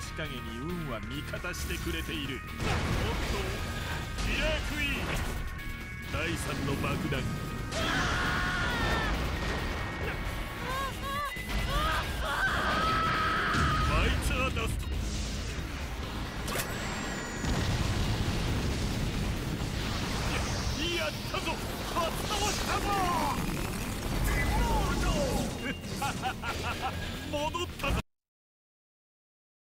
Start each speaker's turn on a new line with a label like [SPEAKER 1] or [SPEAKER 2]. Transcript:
[SPEAKER 1] 吉影に運は味方してくれている。おっとキラークイーン第3の爆弾。ファイチャーダスト。やったぞ。発動したぞ。戻ったぞ。